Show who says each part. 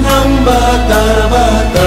Speaker 1: number, da, da, da.